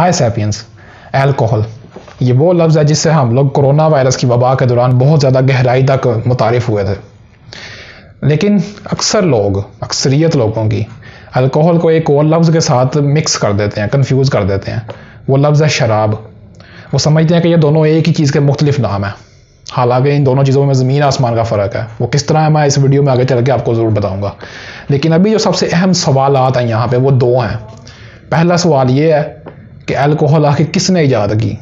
हाय sapiens alcohol ये वो लफ्ज़ है जिससे हम लोग कोरोना वायरस की वबा के दौरान बहुत ज़्यादा गहराई तक मुतारफ़ हुए थे। लेकिन अक्सर लोग, अक्सरियत लोगों की अल्कोहल को एक और लफ्ज़ के साथ मिक्स कर देते हैं कन्फ्यूज़ कर देते हैं। वो लफ्ज़ है शराब। वो समझते हैं कि ये दोनों एक ही चीज़ के मुख्तलिफ़ नाम हैं। हालाँकि इन दोनों चीज़ों में ज़मीन आसमान का फ़र्क है। वो किस तरह है मैं इस वीडियो में आगे चल के आपको ज़रूर बताऊँगा। लेकिन अभी जो सबसे अहम सवाल आते हैं यहाँ पर वो दो हैं। पहला सवाल ये है कि अल्कोहल आखिर किसने ईजाद की?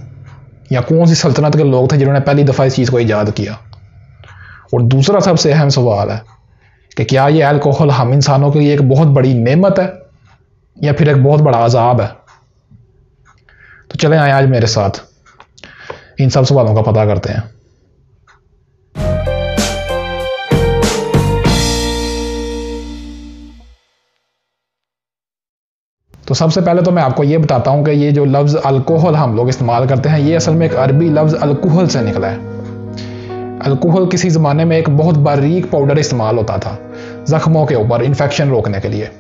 या कौन सी सल्तनत के लोग थे जिन्होंने पहली दफ़ा इस चीज़ को ईजाद किया? और दूसरा सबसे अहम सवाल है कि क्या ये अल्कोहल हम इंसानों के लिए एक बहुत बड़ी नेमत है? या फिर एक बहुत बड़ा अजाब है? तो चले आए आज मेरे साथ। इन सब सवालों का पता करते हैं। सबसे पहले तो मैं आपको ये बताता हूँ कि ये जो लफ्ज़ अल्कोहल हम लोग इस्तेमाल करते हैं, ये असल में एक अरबी लफ्ज़ अल्कोहल से निकला है। अल्कोहल किसी ज़माने में एक बहुत बारीक पाउडर इस्तेमाल होता था, ज़ख्मों के ऊपर इन्फेक्शन रोकने के लिए।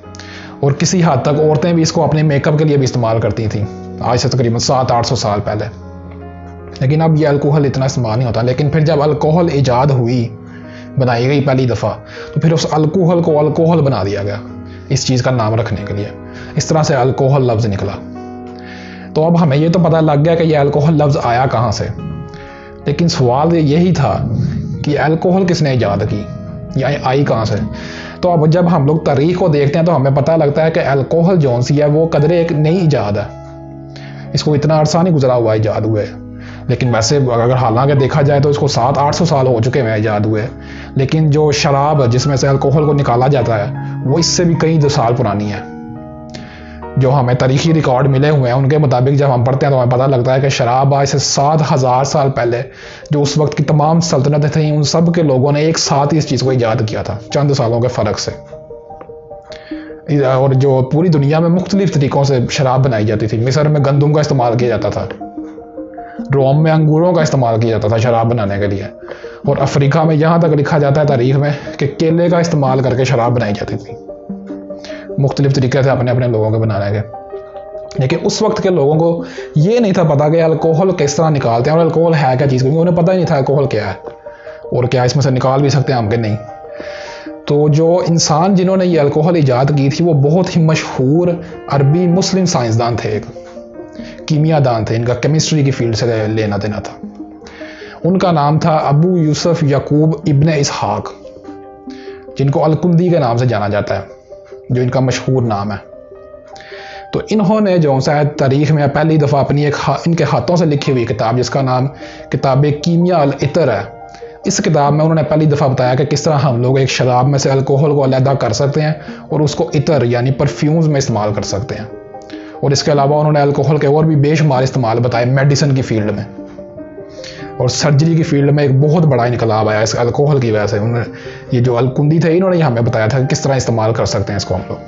और किसी हद तक औरतें भी इसको अपने मेकअप के लिए भी इस्तेमाल करती थी, आज से तकरीबन सात आठ सौ साल पहले। लेकिन अब ये अल्कोहल इतना इस्तेमाल नहीं होता, लेकिन फिर जब अल्कोहल ईजाद हुई, बनाई गई पहली दफ़ा तो फिर उस अल्कोहल को अल्कोहल बना दिया गया, इस चीज़ का नाम रखने के लिए। इस तरह से अल्कोहल लफ्ज़ निकला। तो अब हमें ये तो पता लग गया कि ये अल्कोहल लफ्ज़ आया कहाँ से। लेकिन सवाल यही था कि अल्कोहल किसने ईजाद की? या आई कहाँ से? तो अब जब हम लोग तारीख को देखते हैं तो हमें पता लगता है कि अल्कोहल जोन सी है, वो कदरे एक नई ईजाद है। इसको इतना अरसा नहीं गुजरा हुआ ईजाद हुए। लेकिन वैसे अगर हालाँकि देखा जाए तो इसको सात, आठ सौ साल हो चुके हैं ईजाद हुए। लेकिन जो शराब जिसमें से अल्कोहल को निकाला जाता है, वो इससे भी कई दो साल पुरानी है। जो हमें तारीखी रिकॉर्ड मिले हुए हैं, उनके मुताबिक जब हम पढ़ते हैं तो हमें पता लगता है कि शराब आज से सात हज़ार साल पहले जो उस वक्त की तमाम सल्तनतें थी, उन सब के लोगों ने एक साथ ही इस चीज़ को ईजाद किया था, चंद सालों के फ़र्क से। और जो पूरी दुनिया में मुख्तलिफ़ तरीक़ों से शराब बनाई जाती थी, मिसर में गंदम का इस्तेमाल किया जाता था, रोम में अंगूरों का इस्तेमाल किया जाता था शराब बनाने के लिए, और अफ्रीका में यहाँ तक लिखा जाता है तारीख में कि केले का इस्तेमाल करके शराब बनाई जाती थी। मुख्तलिफ़ तरीके थे अपने अपने लोगों के बनाने के लेकिन उस वक्त के लोगों को ये नहीं था पता कि अल्कोहल किस तरह निकालते हैं और अल्कोहल है क्या चीज़ क्योंकि उन्हें पता ही नहीं था अल्कोहल क्या है और क्या इसमें से निकाल भी सकते हैं हम कि नहीं। तो जो इंसान जिन्होंने ये अल्कोहल ईजाद की थी, वो बहुत ही मशहूर अरबी मुस्लिम साइंसदान थे एक, कीमियादान थे, इनका केमिस्ट्री की फ़ील्ड से लेना देना था। उनका नाम था अबू यूसुफ यकूब इब्न इसहाक, जिनको अलकुंदी के नाम से जाना जाता है। जो इनका मशहूर नाम है। तो इन्होंने जो शायद तारीख में पहली दफ़ा अपनी एक हा, इनके हाथों से लिखी हुई किताब जिसका नाम किताब कीमिया अल इतर है इस किताब में उन्होंने पहली दफ़ा बताया कि किस तरह हम लोग एक शराब में से अल्कोहल को अलहदा कर सकते हैं और उसको इतर यानी परफ्यूम्स में इस्तेमाल कर सकते हैं। और इसके अलावा उन्होंने अल्कोहल के और भी बेशुमार इस्तेमाल बताए मेडिसिन की फ़ील्ड में। और सर्जरी की फ़ील्ड में एक बहुत बड़ा इनकलाब आया, इस अल्कोहल की वजह से। उन्होंने ये जो अलकुंदी थे, इन्होंने हमें बताया था कि किस तरह इस्तेमाल कर सकते हैं इसको हम लोग।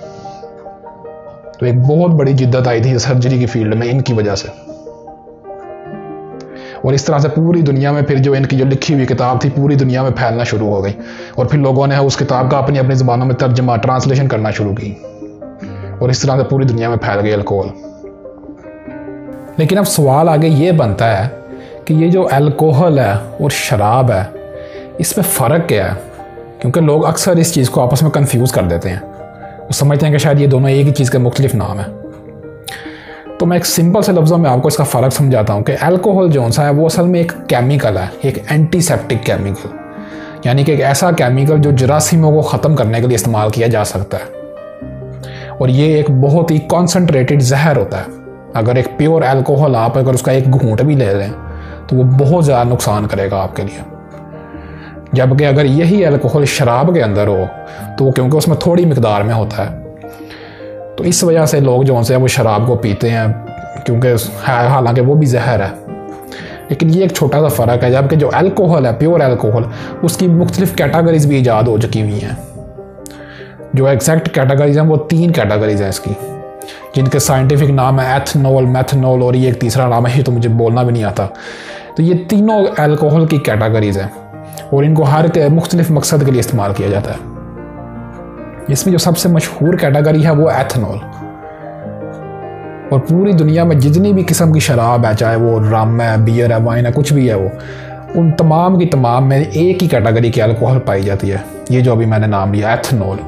तो एक बहुत बड़ी जिद्दत आई थी सर्जरी की फ़ील्ड में इनकी वजह से। और इस तरह से पूरी दुनिया में फिर जो इनकी जो लिखी हुई किताब थी, पूरी दुनिया में फैलना शुरू हो गई। और फिर लोगों ने उस किताब का अपनी अपनी ज़बानों में तर्जमा ट्रांसलेशन करना शुरू की। और इस तरह से पूरी दुनिया में फैल गई अल्कोहल लेकिन अब सवाल आगे ये बनता है कि ये जो अल्कोहल है और शराब है, इसमें फ़र्क क्या है? क्योंकि लोग अक्सर इस चीज़ को आपस में कंफ्यूज कर देते हैं। वो समझते हैं कि शायद ये दोनों एक ही चीज़ के मुख्तलिफ़ नाम है। तो मैं एक सिंपल से लफ्ज़ों में आपको इसका फ़र्क समझाता हूँ कि अल्कोहल जो सा है, वो असल में एक केमिकल है, एक एंटीसेप्टिक केमिकल यानी कि एक ऐसा केमिकल जो जरासीमों को ख़त्म करने के लिए इस्तेमाल किया जा सकता है। और ये एक बहुत ही कॉन्सनट्रेटेड जहर होता है। अगर एक प्योर अल्कोहल आप अगर उसका एक घूंट भी ले लें तो वो बहुत ज़्यादा नुकसान करेगा आपके लिए। जबकि अगर यही अल्कोहल शराब के अंदर हो तो वो क्योंकि उसमें थोड़ी मकदार में होता है। तो इस वजह से लोग जो है वो शराब को पीते हैं, क्योंकि है हालाँकि वो भी जहर है। लेकिन ये एक छोटा सा फ़र्क है, जबकि जो अल्कोहल है प्योर अल्कोहल उसकी मुख्तलिफ़ कैटागरीज भी ईजाद हो चुकी हुई हैं। जो एग्जैक्ट कैटागरीज हैं, वो तीन कैटागरीज हैं इसकी। जिनके साइंटिफिक नाम है एथनॉल मैथनॉल और ये एक तीसरा नाम है, ये तो मुझे बोलना भी नहीं आता। तो ये तीनों अल्कोहल की कैटागरीज हैं और इनको हर मुख्तलिफ़ मकसद के लिए इस्तेमाल किया जाता है। इसमें जो सबसे मशहूर कैटेगरी है वो एथनॉल और पूरी दुनिया में जितनी भी किस्म की शराब है, चाहे वो रम है बियर है वाइन है, कुछ भी है वो, उन तमाम की तमाम में एक ही कैटेगरी की अल्कोहल पाई जाती है। ये जो अभी मैंने नाम लिया एथनॉल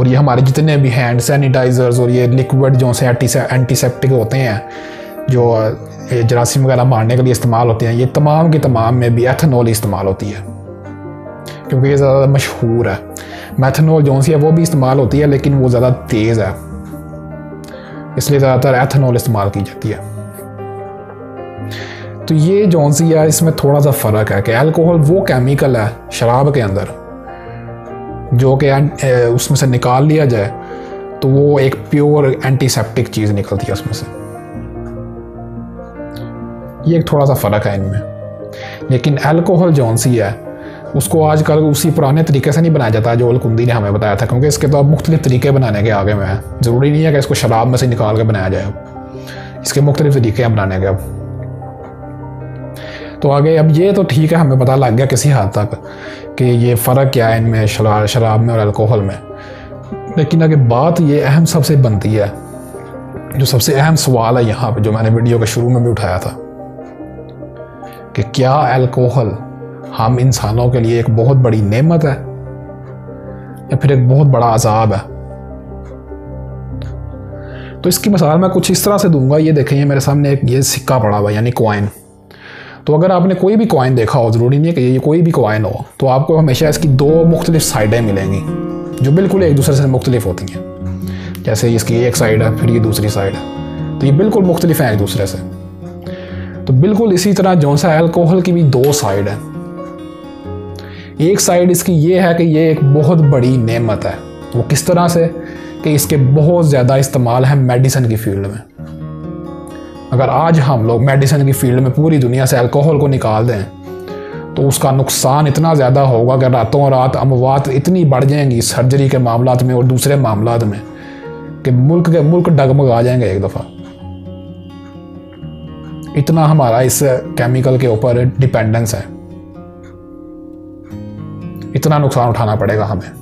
और ये हमारे जितने भी हैंड सैनिटाइज़र्स और ये लिक्विड जो से एंटीसेप्टिक होते हैं जो जरासीम वगैरह मारने के लिए इस्तेमाल होते हैं, ये तमाम के तमाम में भी एथनॉल इस्तेमाल होती है। क्योंकि ये ज़्यादा मशहूर है। मैथनॉल जो सी है, वो भी इस्तेमाल होती है, लेकिन वो ज़्यादा तेज़ है। इसलिए ज़्यादातर एथनॉल इस्तेमाल की जाती है। तो ये जो सी है, इसमें थोड़ा सा फ़र्क है कि अल्कोहल वो केमिकल है शराब के अंदर, जो कि उसमें से निकाल लिया जाए तो वो एक प्योर एंटीसेप्टिक चीज़ निकलती है उसमें से। ये एक थोड़ा सा फ़र्क है इनमें। लेकिन अल्कोहल जौन सी है, उसको आजकल उसी पुराने तरीके से नहीं बनाया जाता, जो अलकुंदी ने हमें बताया था, क्योंकि इसके तो अब मुख्तलिफ़ तरीके बनाने के आगे में है। ज़रूरी नहीं है कि इसको शराब में से निकाल के बनाया जाए अब। इसके मुख्तलिफ़ तरीके हैं बनाने के अब। तो आगे, अब ये तो ठीक है, हमें पता लग गया किसी हद तक कि ये फ़र्क क्या है इनमें शराब में और अल्कोहल में। लेकिन आगे बात ये अहम सबसे बनती है, जो सबसे अहम सवाल है यहाँ पर जो मैंने वीडियो के शुरू में भी उठाया था कि क्या अल्कोहल हम इंसानों के लिए एक बहुत बड़ी नेमत है? या फिर एक बहुत बड़ा अजाब है? तो इसकी मिसाल मैं कुछ इस तरह से दूँगा। ये देखें, ये मेरे सामने एक, ये सिक्का पड़ा हुआ यानी कॉइन तो अगर आपने कोई भी कॉइन देखा हो, ज़रूरी नहीं है कि ये कोई भी कॉइन हो तो आपको हमेशा इसकी दो मुख्तलिफ़ साइडें मिलेंगी, जो बिल्कुल एक दूसरे से मुख्तलिफ़ होती हैं। जैसे इसकी एक साइड है, फिर ये दूसरी साइड है। तो ये बिल्कुल मुख्तलिफ़ हैं एक दूसरे से। तो बिल्कुल इसी तरह जो सा एल्कोहल की भी दो साइड है। एक साइड इसकी ये है कि ये एक बहुत बड़ी नेमत है। वो किस तरह से? कि इसके बहुत ज़्यादा इस्तेमाल है मेडिसिन की फ़ील्ड में। अगर आज हम लोग मेडिसिन की फ़ील्ड में पूरी दुनिया से अल्कोहल को निकाल दें तो उसका नुकसान इतना ज़्यादा होगा कि रातों रात अमवात इतनी बढ़ जाएँगी सर्जरी के मामला में और दूसरे मामला में, कि मुल्क के मुल्क डगमगा जाएँगे एक दफ़ा। इतना हमारा इस केमिकल के ऊपर डिपेंडेंस है। इतना नुकसान उठाना पड़ेगा हमें।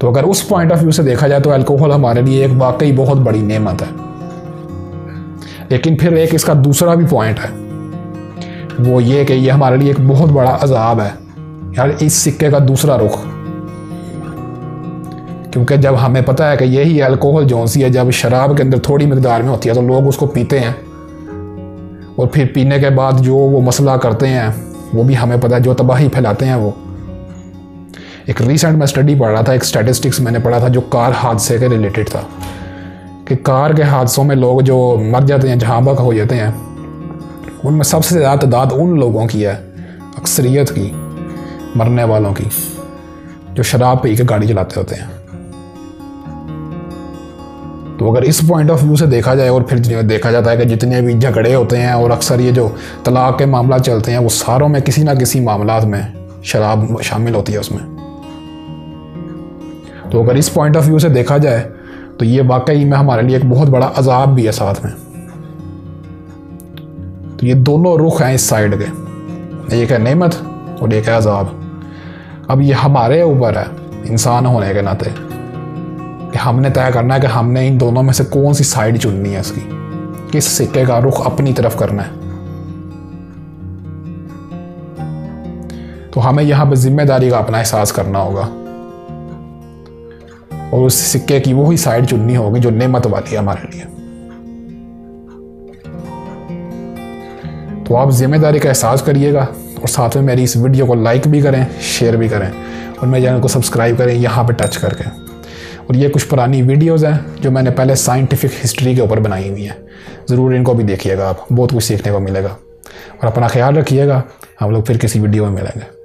तो अगर उस पॉइंट ऑफ़ व्यू से देखा जाए तो अल्कोहल हमारे लिए एक वाकई बहुत बड़ी नेमत है। लेकिन फिर एक इसका दूसरा भी पॉइंट है। वो ये कि ये हमारे लिए एक बहुत बड़ा अजाब है। यार, इस सिक्के का दूसरा रुख। क्योंकि जब हमें पता है कि यही अल्कोहल जो सी है, जब शराब के अंदर थोड़ी मकदार में होती है तो लोग उसको पीते हैं। और फिर पीने के बाद जो वो मसला करते हैं, वो भी हमें पता है, जो तबाही फैलाते हैं वो। एक रिसेंट में स्टडी पढ़ रहा था, एक स्टैटिस्टिक्स मैंने पढ़ा था, जो कार हादसे के रिलेटेड था। कि कार के हादसों में लोग जो मर जाते हैं जहाँ बक हो जाते हैं, उनमें सबसे ज़्यादा तादाद उन लोगों की है, अक्सरियत की, मरने वालों की, जो शराब पी के गाड़ी चलाते होते हैं। अगर इस पॉइंट ऑफ़ व्यू से देखा जाए और फिर देखा जाता है कि जितने भी झगड़े होते हैं और अक्सर ये जो तलाक के मामला चलते हैं, वो सारों में किसी ना किसी मामला में शराब शामिल होती है उसमें। तो अगर इस पॉइंट ऑफ़ व्यू से देखा जाए तो ये वाकई में हमारे लिए एक बहुत बड़ा अजाब भी है साथ में। तो ये दोनों रुख हैं इस साइड के। एक है नेमत और एक है अजाब। अब ये हमारे ऊपर है, इंसान होने के नाते। कि हमने तय करना है कि हमने इन दोनों में से कौन सी साइड चुननी है इसकी। किस सिक्के का रुख अपनी तरफ़ करना है। तो हमें यहाँ पर ज़िम्मेदारी का अपना एहसास करना होगा। और उस सिक्के की वही साइड चुननी होगी जो नेमत वाली है हमारे लिए। तो आप ज़िम्मेदारी का एहसास करिएगा और साथ में मेरी इस वीडियो को लाइक भी करें शेयर भी करें और मेरे चैनल को सब्सक्राइब करें, यहाँ पे टच करके। और ये कुछ पुरानी वीडियोस हैं जो मैंने पहले साइंटिफिक हिस्ट्री के ऊपर बनाई हुई हैं। ज़रूर इनको भी देखिएगा आप, बहुत कुछ सीखने को मिलेगा। और अपना ख्याल रखिएगा, हम लोग फिर किसी वीडियो में मिलेंगे।